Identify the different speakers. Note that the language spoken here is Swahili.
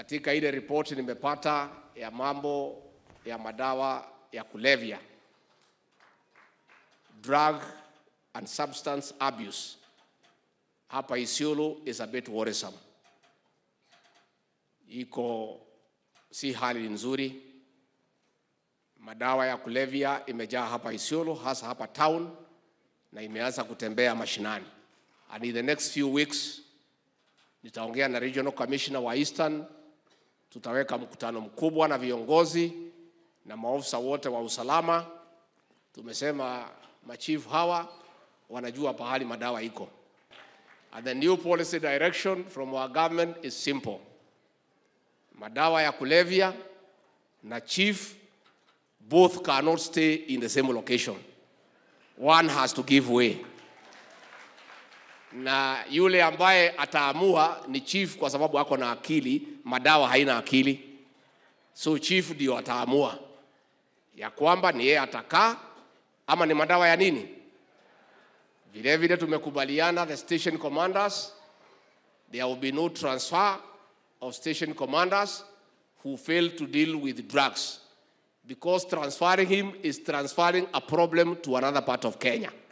Speaker 1: katika ile ripoti nimepata ya mambo ya madawa ya kulevya, drug and substance abuse hapa Isiolo is a bit worrisome. Iko si hali nzuri. Madawa ya kulevya imejaa hapa Isiolo, hasa hapa town, na imeanza kutembea mashinani. And in the next few weeks nitaongea na regional commissioner wa Eastern, tutaweka mkutano mkubwa na viongozi na maofisa wote wa usalama. Tumesema machifu hawa wanajua pahali madawa iko. And the new policy direction from our government is simple. Madawa ya kulevya na chief both cannot stay in the same location. One has to give way. Na yule ambaye ataamua ni chief kwa sababu ako na akili, madawa haina akili. So chief ndio ataamua ya kwamba ni yeye atakaa ama ni madawa ya nini. Vile vile tumekubaliana the station commanders, there will be no transfer of station commanders who fail to deal with drugs because transferring him is transferring a problem to another part of Kenya.